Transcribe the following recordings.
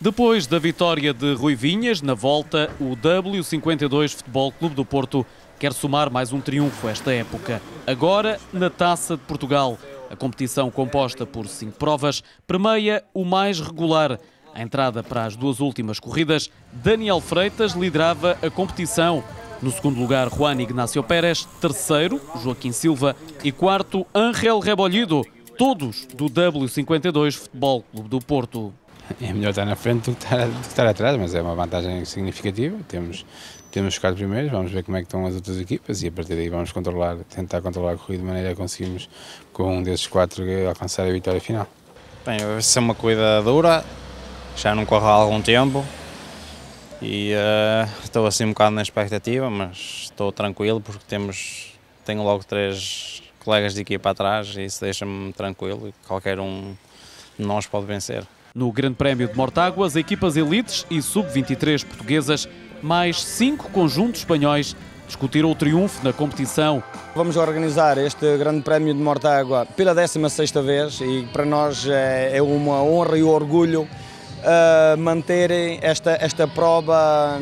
Depois da vitória de Rui Vinhas, na volta, o W52 Futebol Clube do Porto quer somar mais um triunfo esta época. Agora, na Taça de Portugal. A competição, composta por cinco provas, permeia o mais regular. A entrada para as duas últimas corridas, Daniel Freitas liderava a competição. No segundo lugar, Juan Ignacio Pérez. Terceiro, Joaquim Silva. E quarto, Angel Rebollido. Todos do W52 Futebol Clube do Porto. É melhor estar na frente do que estar, do que estar atrás, mas é uma vantagem significativa. Temos, temos os quatro primeiros, vamos ver como é que estão as outras equipas e a partir daí vamos controlar, tentar controlar a corrida de maneira a conseguirmos com um desses quatro alcançar a vitória final. Bem, vai ser uma corrida dura, já não corre há algum tempo e uh, estou assim um bocado na expectativa, mas estou tranquilo porque temos, tenho logo três colegas de equipa atrás e isso deixa-me tranquilo e qualquer um de nós pode vencer. No Grande Prémio de Mortágua, as equipas elites e sub-23 portuguesas, mais cinco conjuntos espanhóis, discutiram o triunfo na competição. Vamos organizar este Grande Prémio de Mortágua pela 16ª vez e para nós é uma honra e orgulho uh, manterem esta, esta prova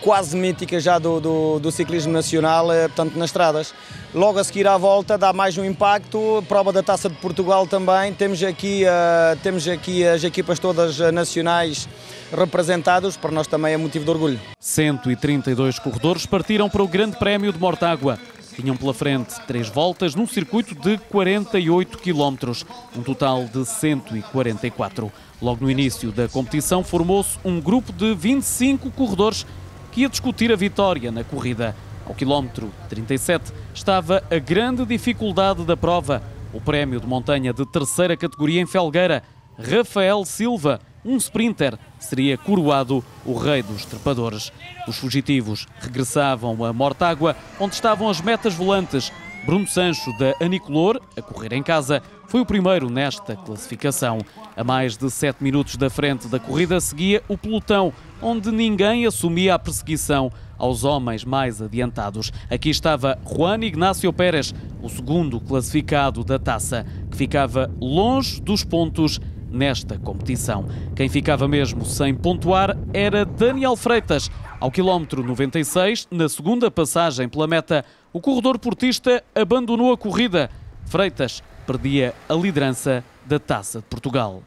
quase mítica já do, do, do, ciclismo nacional, portanto nas estradas. Logo a seguir à volta dá mais um impacto, prova da Taça de Portugal também, temos aqui, uh, temos aqui as equipas todas nacionais representadas, para nós também é motivo de orgulho. 132 corredores partiram para o Grande Prémio de Mortágua. Tinham pela frente três voltas num circuito de 48 km, um total de 144. Logo no início da competição formou-se um grupo de 25 corredores que ia discutir a vitória na corrida. Ao quilómetro 37 estava a grande dificuldade da prova, o prémio de montanha de terceira categoria em Felgueira. Rafael Silva, um sprinter, seria coroado o rei dos trepadores. Os fugitivos regressavam a Mortágua, onde estavam as metas volantes. Bruno Sancho, da Anicolor, a correr em casa, foi o primeiro nesta classificação. A mais de 7 minutos da frente da corrida seguia o pelotão, onde ninguém assumia a perseguição aos homens mais adiantados. Aqui estava Juan Ignacio Pérez, o segundo classificado da taça, que ficava longe dos pontos nesta competição. Quem ficava mesmo sem pontuar era Daniel Freitas. Ao quilómetro 96, na segunda passagem pela meta, o corredor portista abandonou a corrida. Freitas perdia a liderança da Taça de Portugal.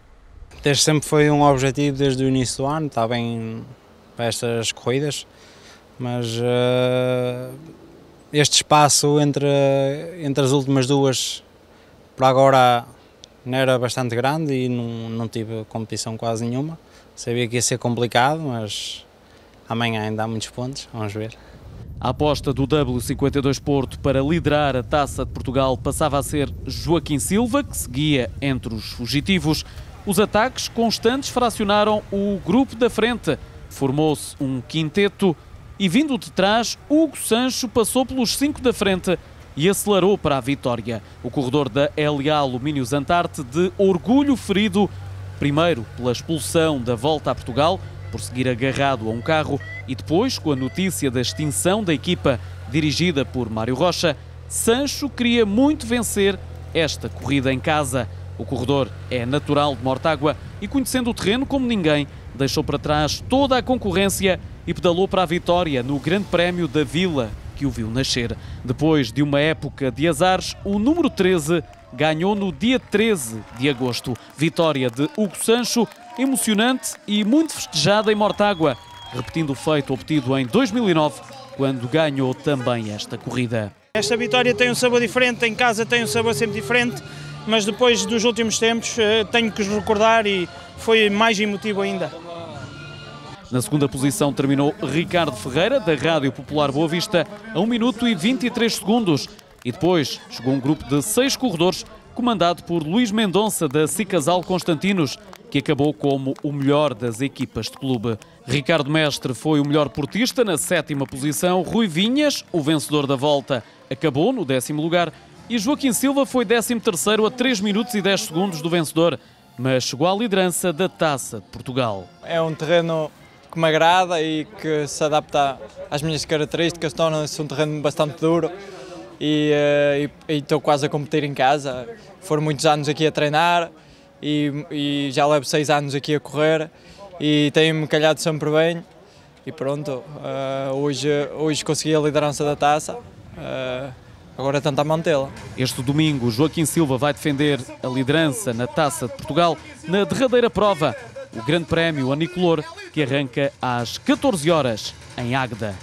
Desde sempre foi um objetivo desde o início do ano, está bem para estas corridas, mas uh, este espaço entre, entre as últimas duas para agora não era bastante grande e não, não tive competição quase nenhuma. Sabia que ia ser complicado, mas amanhã ainda há muitos pontos, vamos ver. A aposta do W52 Porto para liderar a Taça de Portugal passava a ser Joaquim Silva, que seguia entre os fugitivos. Os ataques constantes fracionaram o grupo da frente. Formou-se um quinteto e, vindo de trás, Hugo Sancho passou pelos cinco da frente e acelerou para a vitória. O corredor da LA Alumínios Antarte de orgulho ferido, primeiro pela expulsão da volta a Portugal, por seguir agarrado a um carro, e depois, com a notícia da extinção da equipa dirigida por Mário Rocha, Sancho queria muito vencer esta corrida em casa. O corredor é natural de Mortágua e, conhecendo o terreno como ninguém, deixou para trás toda a concorrência e pedalou para a vitória no Grande Prémio da Vila, que o viu nascer. Depois de uma época de azares, o número 13 ganhou no dia 13 de agosto. Vitória de Hugo Sancho, emocionante e muito festejada em Mortágua repetindo o feito obtido em 2009, quando ganhou também esta corrida. Esta vitória tem um sabor diferente, em casa tem um sabor sempre diferente, mas depois dos últimos tempos eh, tenho que os recordar e foi mais emotivo ainda. Na segunda posição terminou Ricardo Ferreira, da Rádio Popular Boa Vista, a 1 minuto e 23 segundos. E depois chegou um grupo de seis corredores, comandado por Luís Mendonça, da Cicasal Constantinos, que acabou como o melhor das equipas de clube. Ricardo Mestre foi o melhor portista na sétima posição. Rui Vinhas, o vencedor da volta, acabou no décimo lugar. E Joaquim Silva foi décimo terceiro a 3 minutos e 10 segundos do vencedor, mas chegou à liderança da Taça de Portugal. É um terreno que me agrada e que se adapta às minhas características, torna-se um terreno bastante duro e, estou quase a competir em casa. Foram muitos anos aqui a treinar e, e já levo seis anos aqui a correr e tem-me calhado sempre bem. E pronto, uh, hoje, hoje consegui a liderança da taça, uh, agora é tentar mantê-la. Este domingo, Joaquim Silva vai defender a liderança na Taça de Portugal na derradeira prova, o Grande Prémio Anicolor, que arranca às 14 horas em Águeda.